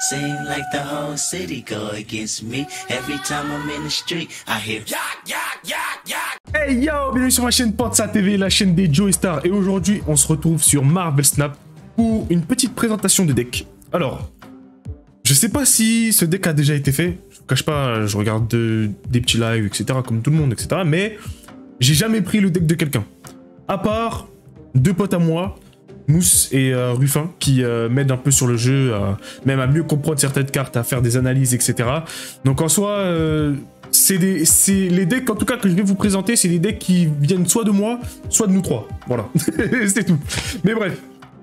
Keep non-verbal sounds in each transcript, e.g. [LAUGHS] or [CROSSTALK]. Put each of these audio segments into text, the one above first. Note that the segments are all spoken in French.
Seem like the whole city go against me. Every time I'm in the street, I hear yak, yak, yak, yak. Hey yo, bienvenue sur ma chaîne Portsa TV, la chaîne des Joey Star. Et aujourd'hui, on se retrouve sur Marvel Snap pour une petite présentation de deck. Alors, je sais pas si ce deck a déjà été fait. Je vous cache pas, je regarde de- des petits lives, etc. comme tout le monde, etc. Mais j'ai jamais pris le deck de quelqu'un. À part deux potes à moi, Mousse et euh, Ruffin, qui euh, m'aident un peu sur le jeu, euh, même à mieux comprendre certaines cartes, à faire des analyses, etc. Donc en soi, c'est les decks en tout cas que je vais vous présenter, c'est des decks qui viennent soit de moi, soit de nous trois. Voilà, [LAUGHS] c'est tout. Mais bref.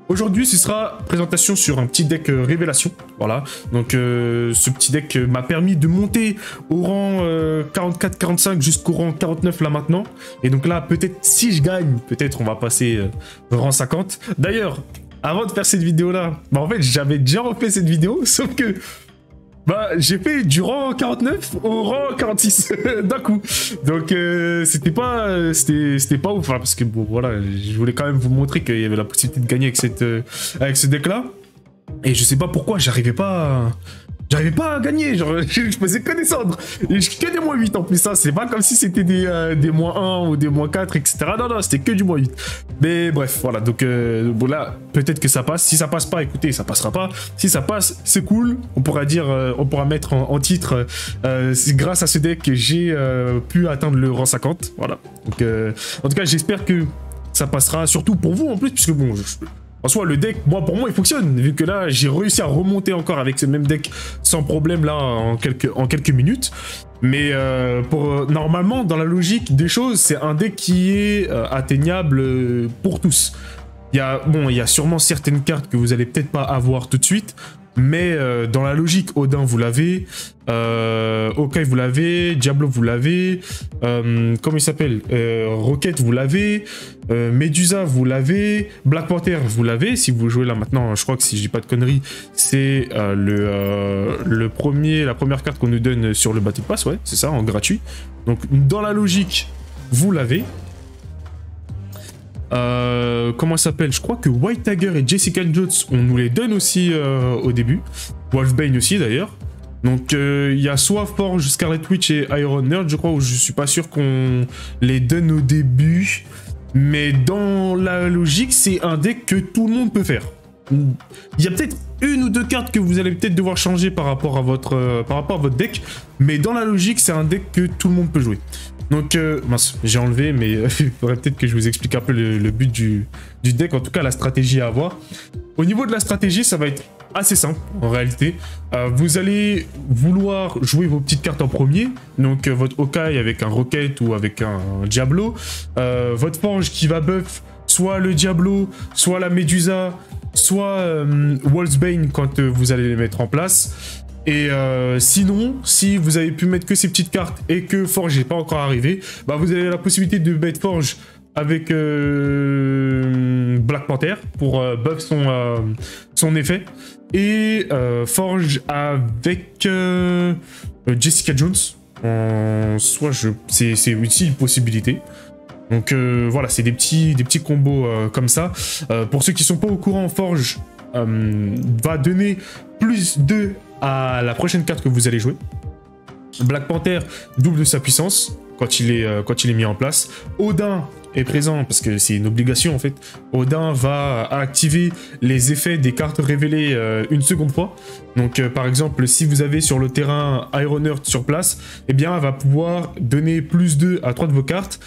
Aujourd'hui, ce sera présentation sur un petit deck euh, révélation. Voilà. Donc, euh, ce petit deck euh, m'a permis de monter au rang 44-45 jusqu'au rang 49 là maintenant. Et donc là, peut-être si je gagne, peut-être on va passer euh, rang 50. D'ailleurs, avant de faire cette vidéo là, bah en fait, j'avais déjà refait cette vidéo, [LAUGHS] sauf que bah, j'ai fait du rang 49 au rang [LAUGHS] 46 d'un coup. Donc euh, c'était pas euh, c'était pas ouf hein, parce que bon voilà, je voulais quand même vous montrer qu'il y avait la possibilité de gagner avec cette euh, avec ce deck là. Et je sais pas pourquoi j'arrivais pas à- J'arrivais pas à gagner, genre, je, [LAUGHS] je faisais que descendre. Et je- que des moins 8 en plus, ça, c'est pas comme si c'était des, euh, des moins 1 ou des moins 4, etc. Non, non, c'était que du moins 8. Mais bref, voilà, donc euh, bon, là, peut-être que ça passe. Si ça passe pas, écoutez, ça passera pas. Si ça passe, c'est cool. On pourra dire, euh, on pourra mettre en, titre, euh, c'est grâce à ce deck que j'ai pu atteindre le rang 50. Voilà. Donc, en tout cas, j'espère que ça passera, surtout pour vous en plus, puisque bon, en soi, le deck, moi, pour moi, il fonctionne, vu que là, j'ai réussi à remonter encore avec ce même deck sans problème, là, en quelques, minutes. Mais euh, pour, euh, normalement, dans la logique des choses, c'est un deck qui est euh, atteignable pour tous. Il y a, bon, il y a sûrement certaines cartes que vous allez peut-être pas avoir tout de suite, mais euh, dans la logique, Odin, vous l'avez, euh, Okai, vous l'avez, Diablo, vous l'avez, euh, comment il s'appelle euh, Rocket, vous l'avez, Medusa, vous l'avez, Black Panther, vous l'avez. Si vous jouez là maintenant, je crois que si je dis pas de conneries, c'est le, le premier, la première carte qu'on nous donne sur le Battle Pass, ouais, c'est ça, en gratuit. Donc dans la logique, vous l'avez. Euh, comment ça s'appelle? Je crois que White Tiger et Jessica Jones, on nous les donne aussi euh, au début. Wolfbane aussi d'ailleurs. Donc euh, il y a soit Forge, Scarlet Witch et Iron Nerd, je crois, où je suis pas sûr qu'on les donne au début. Mais dans la logique, c'est un deck que tout le monde peut faire. Il y a peut-être une ou deux cartes que vous allez peut-être devoir changer par rapport à votre, par rapport à votre deck, mais dans la logique, c'est un deck que tout le monde peut jouer. Donc, euh, mince, j'ai enlevé, mais euh, [LAUGHS] il faudrait peut-être que je vous explique un peu le, but du, deck, en tout cas la stratégie à avoir. Au niveau de la stratégie, ça va être assez simple en réalité. Euh, vous allez vouloir jouer vos petites cartes en premier, donc euh, votre Okai avec un Rocket ou avec un, Diablo, votre Forge qui va buff soit le Diablo, soit la Medusa, soit Wolfsbane quand vous allez les mettre en place. Et euh, sinon, si vous avez pu mettre que ces petites cartes et que Forge n'est pas encore arrivé, bah vous avez la possibilité de mettre Forge avec euh, Black Panther pour euh, buff son, son effet. Et Forge avec Jessica Jones. En soit je, c'est aussi une possibilité. Donc voilà, c'est des petits, des petits combos comme ça. Pour ceux qui sont pas au courant, Forge va donner plus 2 à la prochaine carte que vous allez jouer. Black Panther double de sa puissance quand il est, euh, quand il est mis en place. Odin est présent parce que c'est une obligation en fait. Odin va activer les effets des cartes révélées euh, une seconde fois. Donc euh, par exemple, si vous avez sur le terrain Iron Earth sur place, eh bien elle va pouvoir donner plus 2 à 3 de vos cartes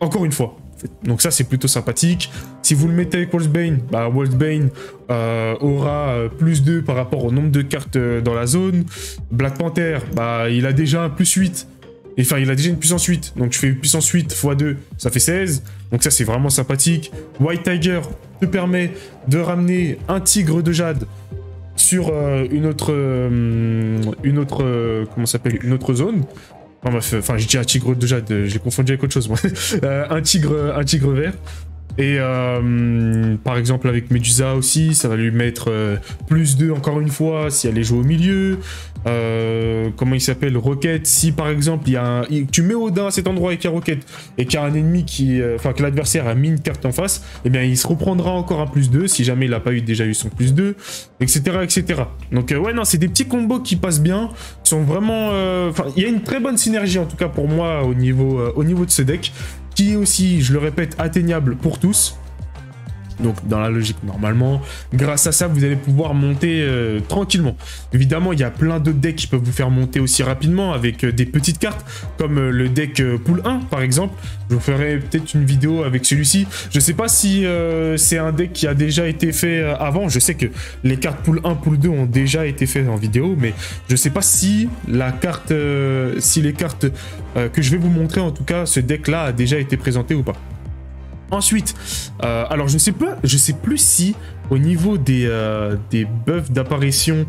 encore une fois. Donc ça c'est plutôt sympathique. Si vous le mettez avec Wolfsbane, bah Wolfsbane euh, aura euh, plus 2 par rapport au nombre de cartes euh, dans la zone. Black Panther, bah il a déjà un plus 8. Et, Enfin, il a déjà une puissance 8. Donc, je fais puissance 8 x 2, ça fait 16. Donc, ça, c'est vraiment sympathique. White Tiger te permet de ramener un tigre de jade sur euh, une autre. une autre. comment s'appelle Une autre zone. Enfin, enfin, je dis un tigre jade, j'ai confondu avec autre chose, moi. [LAUGHS] Euh, un, tigre, un tigre vert. Et euh, par exemple avec Medusa aussi, ça va lui mettre euh, plus 2 encore une fois si elle est jouée au milieu. Euh, comment il s'appelle? Rocket, si par exemple il y a un, tu mets Odin à cet endroit avec un Rocket et qu'il y a un ennemi qui... Enfin que l'adversaire a mis une carte en face, eh bien il se reprendra encore un plus 2 si jamais il n'a pas eu, déjà eu son plus 2, etc. etc. Donc ouais non, c'est des petits combos qui passent bien, qui sont vraiment... Enfin il y a une très bonne synergie en tout cas pour moi au niveau, au niveau de ce deck qui est aussi, je le répète, atteignable pour tous. Donc dans la logique normalement, grâce à ça vous allez pouvoir monter euh, tranquillement. Évidemment il y a plein d'autres decks qui peuvent vous faire monter aussi rapidement avec euh, des petites cartes comme euh, le deck pool 1 par exemple. Je vous ferai peut-être une vidéo avec celui-ci. Je sais pas si c'est un deck qui a déjà été fait avant. Je sais que les cartes pool 1, pool 2 ont déjà été faites en vidéo mais je sais pas si si les cartes que je vais vous montrer en tout cas, ce deck là a déjà été présenté ou pas. Ensuite, euh, alors je sais pas, je sais plus si au niveau des, euh, des buffs d'apparition,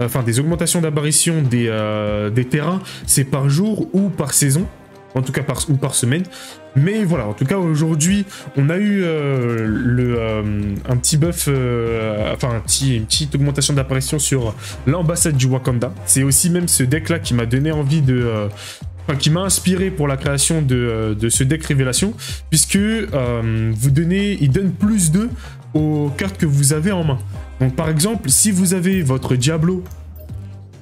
enfin des augmentations d'apparition des, euh, des terrains, c'est par jour ou par saison, en tout cas par, ou par semaine. Mais voilà, en tout cas aujourd'hui, on a eu le, un petit buff, enfin un petit, une petite augmentation d'apparition sur l'ambassade du Wakanda. C'est aussi même ce deck là qui m'a donné envie de qui m'a inspiré pour la création de, euh, ce deck révélation, puisque euh, vous donnez, il donne plus de aux cartes que vous avez en main. Donc par exemple, si vous avez votre Diablo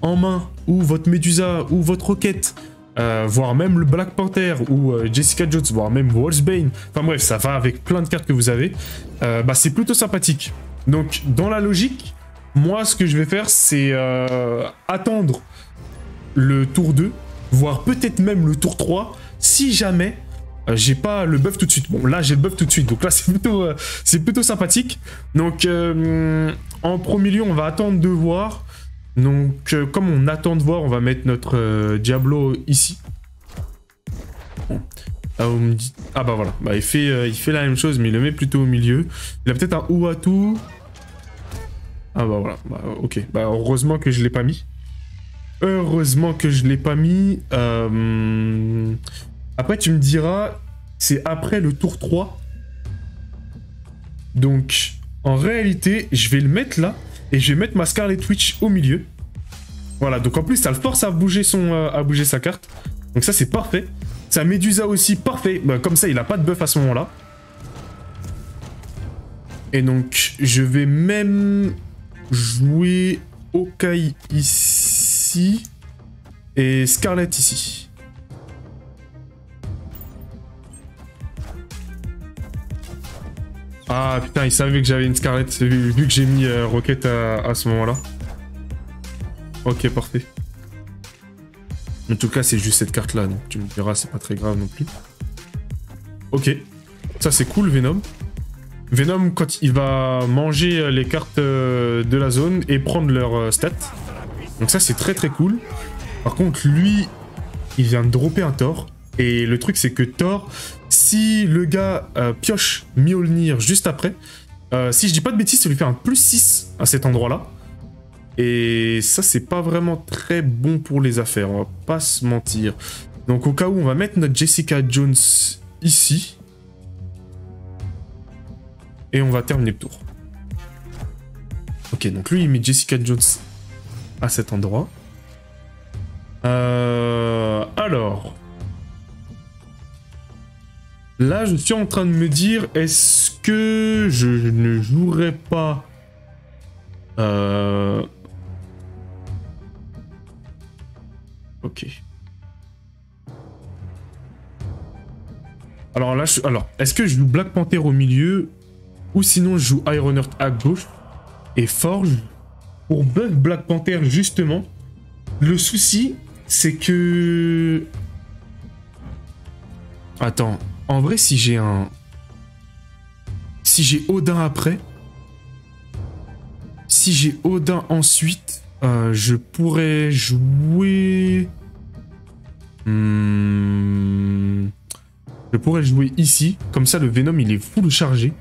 en main, ou votre Medusa, ou votre Rocket, euh, voire même le Black Panther, ou Jessica Jones, voire même Wolfsbane, enfin bref, ça va avec plein de cartes que vous avez, bah c'est plutôt sympathique. Donc dans la logique, moi ce que je vais faire, c'est attendre le tour 2 voire peut-être même le tour 3, si jamais euh, j'ai pas le buff tout de suite. Bon, là, j'ai le buff tout de suite, donc là, [LAUGHS] c'est plutôt, euh, plutôt sympathique. Donc, euh, en premier lieu, on va attendre de voir. Donc, comme on attend de voir, on va mettre notre Diablo ici. Ah, ah, bah voilà, bah, il, fait, il fait la même chose, mais il le met plutôt au milieu. Il a peut-être un Ouatu. Ah bah voilà, bah, ok. Bah heureusement que je l'ai pas mis. Heureusement que je l'ai pas mis. Euh, après, tu me diras, c'est après le tour 3. Donc, en réalité, je vais le mettre là. Et je vais mettre ma Scarlet Witch au milieu. Voilà, donc en plus, ça le force à bouger, son, euh, à bouger sa carte. Donc ça, c'est parfait. Sa Medusa aussi, parfait. Bah, comme ça, il a pas de buff à ce moment-là. Et donc, je vais même jouer Okai ici et Scarlett ici. Ah putain, il savait que j'avais une Scarlett vu, que j'ai mis euh, Rocket à, ce moment-là. Ok, parfait. En tout cas, c'est juste cette carte-là, donc tu me diras, c'est pas très grave non plus. Ok. Ça, c'est cool, Venom. Venom, quand il va manger les cartes euh, de la zone et prendre leur euh, stats, donc ça, c'est très très cool. Par contre, lui, il vient de dropper un Thor. Et le truc, c'est que Thor, si le gars euh, pioche Mjolnir juste après, euh, si je dis pas de bêtises, ça lui fait un plus 6 à cet endroit-là. Et ça, c'est pas vraiment très bon pour les affaires, on va pas se mentir. Donc au cas où, on va mettre notre Jessica Jones ici. Et on va terminer le tour. Ok, donc lui, il met Jessica Jones à cet endroit. Euh, alors. Là, je suis en train de me dire, est-ce que je ne jouerai pas... Euh... Ok. Alors là, je... alors, est-ce que je joue Black Panther au milieu ou sinon je joue Ironheart à gauche et Forge? Pour buff Black Panther, justement, le souci, c'est que... Attends, en vrai, si j'ai un... Si j'ai Odin après... Si j'ai Odin ensuite, euh, je pourrais jouer... Hmm, je pourrais jouer ici. Comme ça, le Venom, il est full chargé.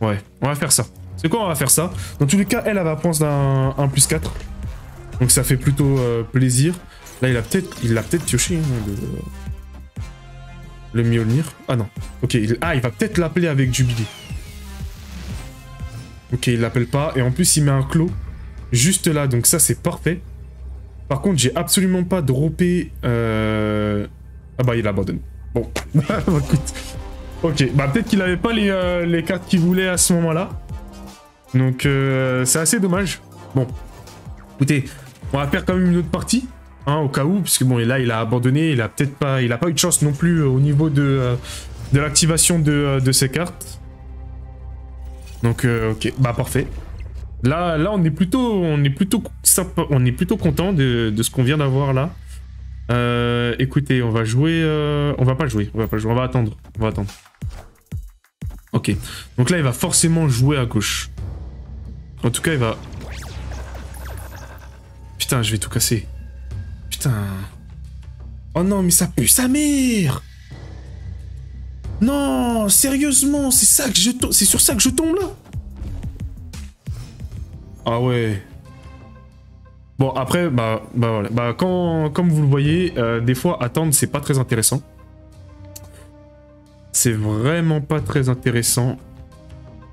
Ouais, on va faire ça. C'est quoi, on va faire ça. Dans tous les cas, elle, elle va prendre un, un plus 4. Donc ça fait plutôt euh, plaisir. Là, il a peut-être il peut-être pioché. Hein, Le Mjolnir. Ah non. Ok, ah, il va peut-être l'appeler avec Jubilee. Ok, il l'appelle pas. Et en plus, il met un clos juste là. Donc ça, c'est parfait. Par contre, j'ai absolument pas droppé... Euh... Ah bah, il abandonne. Bon. [LAUGHS] Écoute. Ok, bah peut-être qu'il avait pas les, euh, les cartes qu'il voulait à ce moment-là. Donc, euh, c'est assez dommage. Bon. Écoutez, on va faire quand même une autre partie. Hein, au cas où, puisque bon, et là, il a abandonné. Il a peut-être pas... Il a pas eu de chance non plus au niveau de, de l'activation de, ses cartes. Donc, euh, ok, bah parfait. Là, là, on est plutôt, on est plutôt, on est plutôt content de, ce qu'on vient d'avoir là. Euh, écoutez, on va jouer, euh, on va pas jouer, va pas jouer, va attendre, on va attendre. Ok, donc là, il va forcément jouer à gauche. En tout cas, il va. Putain, je vais tout casser. Putain. Oh non, mais ça pue sa mère. Non, sérieusement, c'est ça que je c'est sur ça que je tombe là. Ah ouais. Bon après, bah, bah voilà, bah quand, comme vous le voyez, euh, des fois attendre c'est pas très intéressant. C'est vraiment pas très intéressant.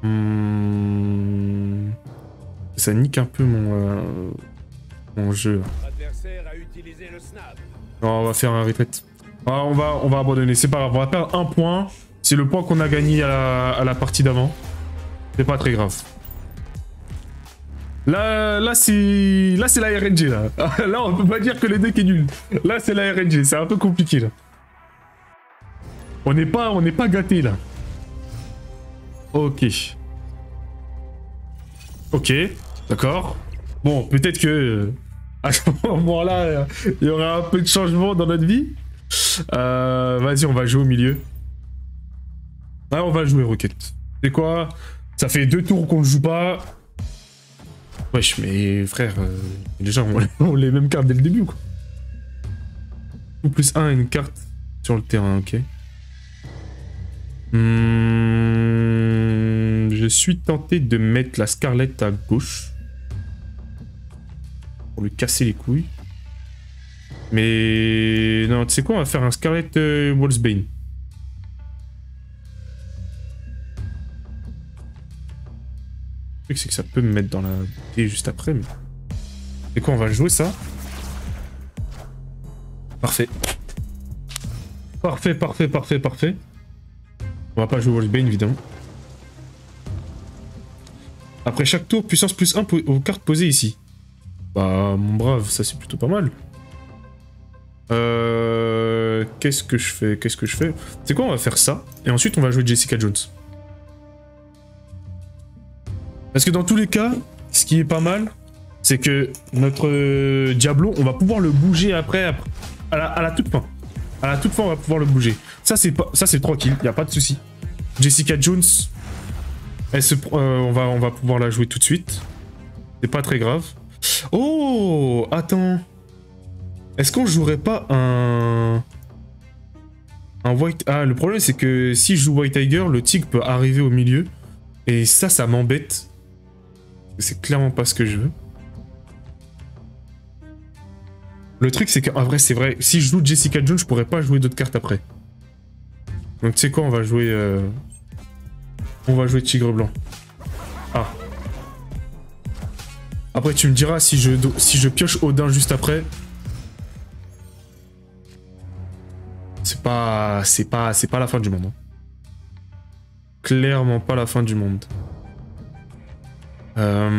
Hmm. Ça nique un peu mon, euh, mon jeu. on va faire un retraite. Ah, on, va, on va abandonner, c'est pas grave. On va perdre un point. C'est le point qu'on a gagné à la, partie d'avant. C'est pas très grave. Là, là c'est là c'est la RNG là. [LAUGHS] Là, on peut pas dire que le deck est nul. Là, c'est la RNG, c'est un peu compliqué là. On n'est pas on n'est pas gâté là. OK. OK, d'accord. Bon, peut-être que à ce moment-là, il y aura un peu de changement dans notre vie. Euh, Vas-y, on va jouer au milieu. Ah, on va jouer Rocket. C'est quoi? Ça fait deux tours qu'on ne joue pas. Wesh, mais frère, euh, déjà, on, les mêmes cartes dès le début, quoi. Ou plus 1 une carte sur le terrain, ok. Hmm, je suis tenté de mettre la Scarlett à gauche. Pour lui casser les couilles. Mais non, tu sais quoi, on va faire un Scarlet euh, Wolfsbane. Le truc, c'est que ça peut me mettre dans la bouteille juste après, mais... C'est quoi, on va jouer ça? Parfait. Parfait, parfait, parfait, parfait. On va pas jouer Wolfsbane, évidemment. Après chaque tour, puissance plus 1 aux cartes posées ici. Bah, mon brave, ça c'est plutôt pas mal. Euh, Qu'est-ce que je fais Qu'est-ce que je fais? C'est quoi On va faire ça? Et ensuite, on va jouer Jessica Jones. Parce que dans tous les cas, ce qui est pas mal, c'est que notre euh, Diablo, on va pouvoir le bouger après, à, la, toute fin. À la toute fin, on va pouvoir le bouger. Ça, c'est tranquille, il y a pas de souci. Jessica Jones, euh, on, va, on va pouvoir la jouer tout de suite. C'est pas très grave. Oh Attends est-ce qu'on jouerait pas un... Un White... Ah, le problème, c'est que si je joue White Tiger, le tigre peut arriver au milieu. Et ça, ça m'embête. C'est clairement pas ce que je veux. Le truc, c'est qu'en vrai, c'est vrai. Si je joue Jessica Jones, je pourrais pas jouer d'autres cartes après. Donc, tu sais quoi, on va jouer... Euh, on va jouer Tigre Blanc. Après, tu me diras si je, pioche Odin juste après. C'est pas, c'est pas, c'est pas la fin du monde. Hein. Clairement pas la fin du monde. Euh...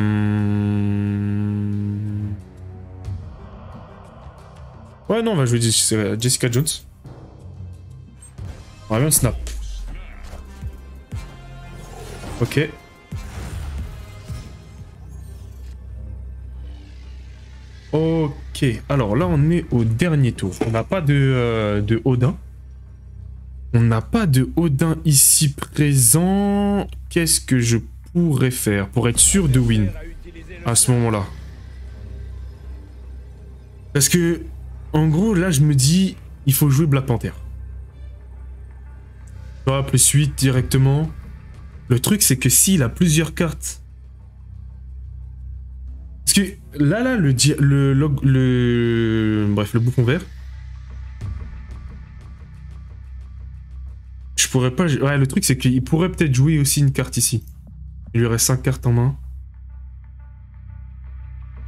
Ouais, non, on va jouer Jessica Jones. On va bien snap. Ok. Ok, alors là on est au dernier tour. On n'a pas de, euh, de Odin. On n'a pas de Odin ici présent. Qu'est-ce que je pourrais faire pour être sûr de win à ce moment-là? Parce que, en gros, là je me dis, il faut jouer Black Panther. Hop, plus 8 directement. Le truc c'est que s'il a plusieurs cartes parce que là, là, le, le, bref, le bouffon vert. pourrais pas... Ouais, le truc, c'est qu'il pourrait peut-être jouer aussi une carte ici. Il lui reste 5 cartes en main.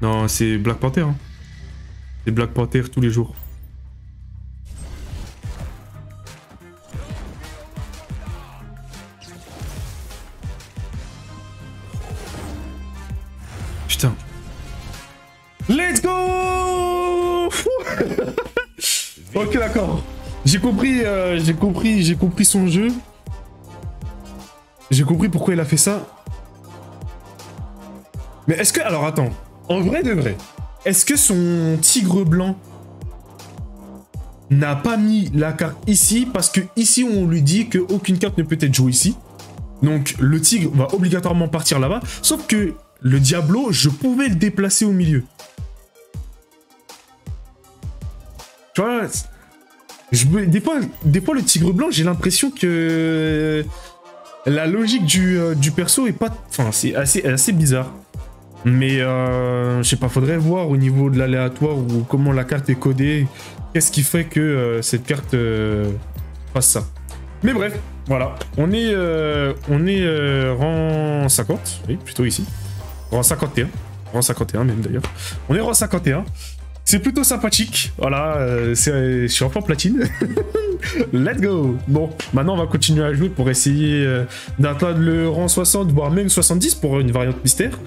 Non, c'est Black Panther. Hein. C'est Black Panther tous les jours. Let's go [LAUGHS] Ok, d'accord. J'ai compris, euh, j'ai compris, j'ai compris son jeu. J'ai compris pourquoi il a fait ça. Mais est-ce que... Alors, attends. En vrai de vrai, est-ce que son tigre blanc n'a pas mis la carte ici parce que ici on lui dit qu'aucune carte ne peut être jouée ici? Donc le tigre va obligatoirement partir là-bas. Sauf que le Diablo, je pouvais le déplacer au milieu. Tu vois, des, fois, des fois le tigre blanc, j'ai l'impression que la logique du, euh, perso est pas... Enfin, c'est assez, bizarre. Mais euh, je sais pas, faudrait voir au niveau de l'aléatoire ou comment la carte est codée. Qu'est-ce qui fait que euh, cette carte euh, fasse ça. Mais bref, voilà. On est, on est rang 50. Oui, plutôt ici. Rang 51. Rang 51 même d'ailleurs. On est rang 51. C'est plutôt sympathique. Voilà, je suis enfin platine. [LAUGHS] Let's go Bon, maintenant on va continuer à jouer pour essayer d'atteindre le rang 60, voire même 70 pour une variante mystère.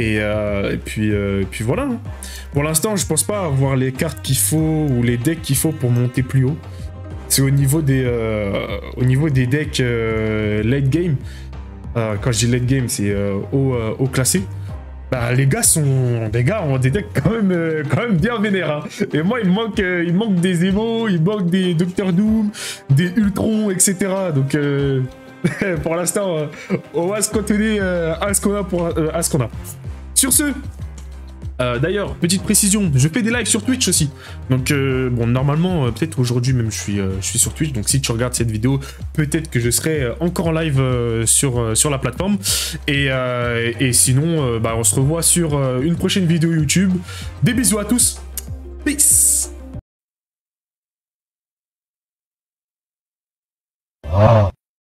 Euh, et, puis, euh, puis voilà. Hein. Pour l'instant, je pense pas avoir les cartes qu'il faut ou les decks qu'il faut pour monter plus haut. C'est au niveau des, euh, au niveau des decks late game. quand je dis late game, c'est haut, haut, classé. Bah, les gars sont des gars ont des decks quand même, quand même bien vénères. Hein. Et moi, il manque, il manque des Evo, il manque des Docteur Doom, des Ultron, etc. Donc [LAUGHS] pour l'instant, on va se contenir à ce qu'on a pour à ce qu'on a. Sur ce, euh, D'ailleurs, petite précision, je fais des lives sur Twitch aussi. Donc, euh, bon, normalement, euh, peut-être aujourd'hui même, je suis, sur Twitch. Donc, si tu regardes cette vidéo, peut-être que je serai encore en live sur, la plateforme. Et, et sinon, bah, on se revoit sur une prochaine vidéo YouTube. Des bisous à tous. Peace. Ah.